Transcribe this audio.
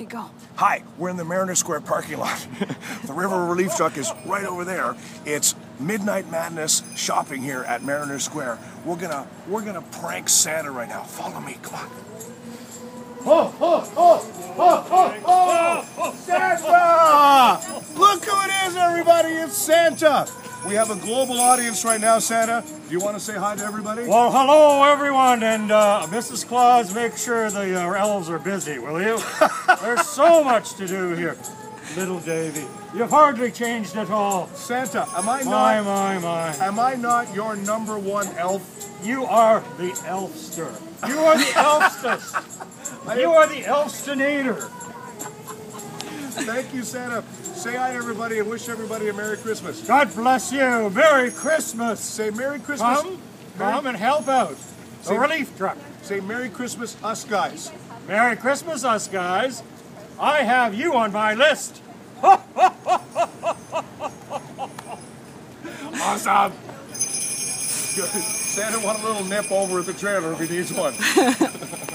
Okay, go. Hi, we're in the Mariner Square parking lot. the River Relief Truck is right over there. It's Midnight Madness shopping here at Mariner Square. We're gonna we're gonna prank Santa right now. Follow me, come on. Oh, oh, oh, oh, oh, oh, Santa! Look who it is, everybody! It's Santa. We have a global audience right now, Santa. Do you want to say hi to everybody? Well, hello everyone, and uh, Mrs. Claus, make sure the uh, elves are busy, will you? There's so much to do here. Little Davy, you've hardly changed at all. Santa, am I not? My, my, my. Am I not your number one elf? You are the elfster. You are the elfstest. You are the elfstinator. Thank you, Santa. Say hi to everybody and wish everybody a Merry Christmas. God bless you. Merry Christmas. Say Merry Christmas. Come, come and help out. The Say- relief truck. Say Merry Christmas, us guys. Merry Christmas, us guys. I have you on my list. Awesome. Santa want a little nip over at the trailer if he needs one.